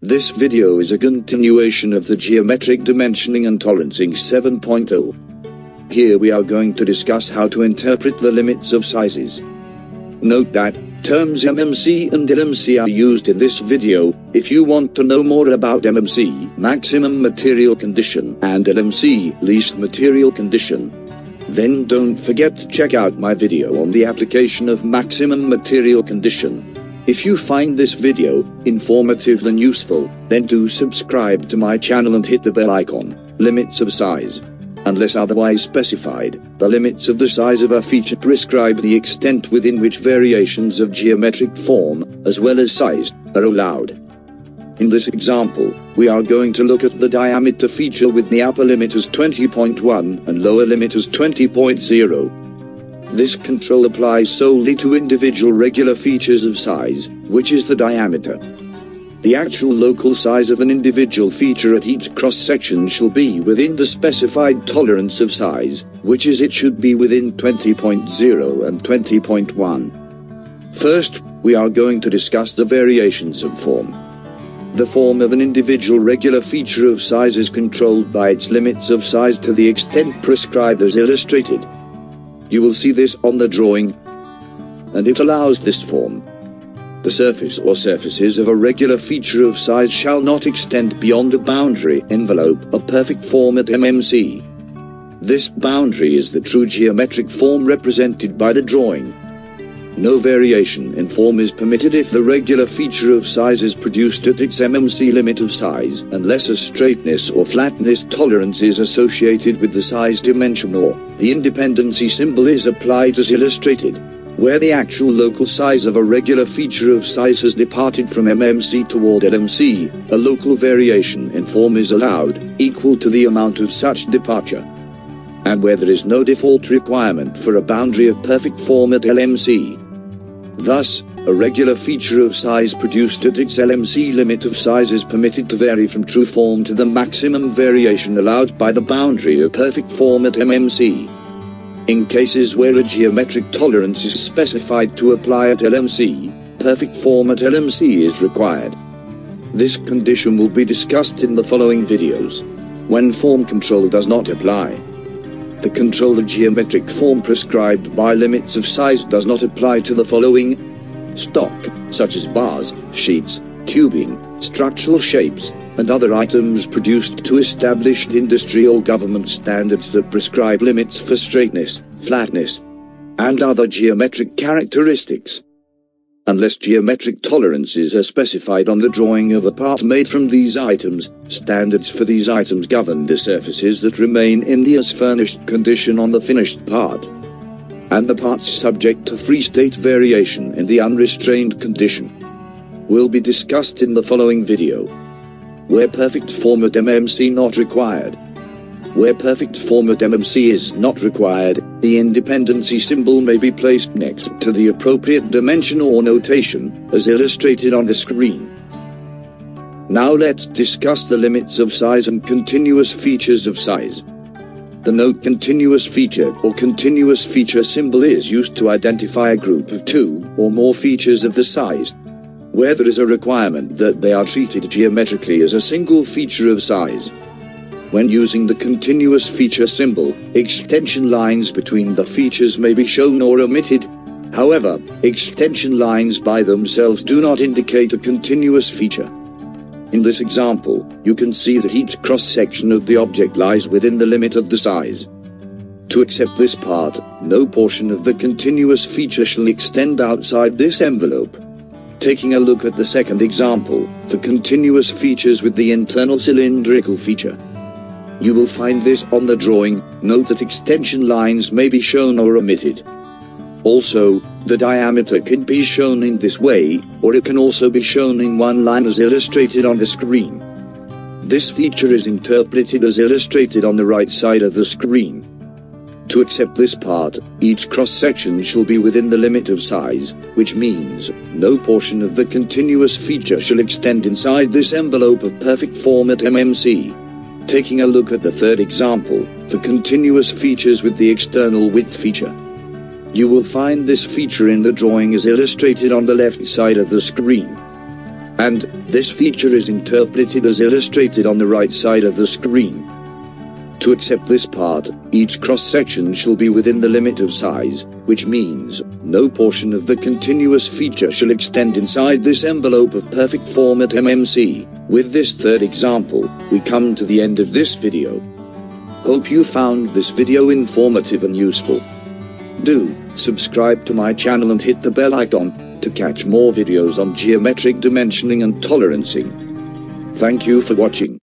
This video is a continuation of the Geometric Dimensioning and Tolerancing 7.0. Here we are going to discuss how to interpret the limits of sizes. Note that, terms MMC and LMC are used in this video, if you want to know more about MMC, maximum material condition, and LMC, least material condition. Then don't forget to check out my video on the application of maximum material condition. If you find this video informative and useful, then do subscribe to my channel and hit the bell icon. Limits of size. Unless otherwise specified, the limits of the size of a feature prescribe the extent within which variations of geometric form, as well as size, are allowed. In this example, we are going to look at the diameter feature with the upper limit as 20.1 and lower limit as 20.0. This control applies solely to individual regular features of size, which is the diameter. The actual local size of an individual feature at each cross-section shall be within the specified tolerance of size, which is it should be within 20.0 and 20.1. First, we are going to discuss the variations of form. The form of an individual regular feature of size is controlled by its limits of size to the extent prescribed as illustrated. You will see this on the drawing. And it allows this form. The surface or surfaces of a regular feature of size shall not extend beyond a boundary envelope of perfect form at MMC. This boundary is the true geometric form represented by the drawing. No variation in form is permitted if the regular feature of size is produced at its MMC limit of size, unless a straightness or flatness tolerance is associated with the size dimension or the independency symbol is applied as illustrated. Where the actual local size of a regular feature of size has departed from MMC toward LMC, a local variation in form is allowed, equal to the amount of such departure and where there is no default requirement for a boundary of perfect form at LMC. Thus, a regular feature of size produced at its LMC limit of size is permitted to vary from true form to the maximum variation allowed by the boundary of perfect form at MMC. In cases where a geometric tolerance is specified to apply at LMC, perfect form at LMC is required. This condition will be discussed in the following videos. When form control does not apply, the control of geometric form prescribed by limits of size does not apply to the following. Stock, such as bars, sheets, tubing, structural shapes, and other items produced to established industry or government standards that prescribe limits for straightness, flatness, and other geometric characteristics unless geometric tolerances are specified on the drawing of a part made from these items. Standards for these items govern the surfaces that remain in the as furnished condition on the finished part. And the parts subject to free state variation in the unrestrained condition will be discussed in the following video. Where perfect form at MMC not required. Where perfect form at MMC is not required, the independency symbol may be placed next to the appropriate dimension or notation, as illustrated on the screen. Now let's discuss the limits of size and continuous features of size. The note continuous feature or continuous feature symbol is used to identify a group of two or more features of the size, where there is a requirement that they are treated geometrically as a single feature of size. When using the continuous feature symbol, extension lines between the features may be shown or omitted. However, extension lines by themselves do not indicate a continuous feature. In this example, you can see that each cross-section of the object lies within the limit of the size. To accept this part, no portion of the continuous feature shall extend outside this envelope. Taking a look at the second example, for continuous features with the internal cylindrical feature. You will find this on the drawing, note that extension lines may be shown or omitted. Also, the diameter can be shown in this way, or it can also be shown in one line as illustrated on the screen. This feature is interpreted as illustrated on the right side of the screen. To accept this part, each cross-section shall be within the limit of size, which means, no portion of the continuous feature shall extend inside this envelope of perfect form at MMC. Taking a look at the third example, for continuous features with the external width feature. You will find this feature in the drawing as illustrated on the left side of the screen. And this feature is interpreted as illustrated on the right side of the screen. To accept this part, each cross-section shall be within the limit of size, which means, no portion of the continuous feature shall extend inside this envelope of perfect form at MMC. With this third example, we come to the end of this video. Hope you found this video informative and useful. Do, subscribe to my channel and hit the bell icon, to catch more videos on geometric dimensioning and tolerancing. Thank you for watching.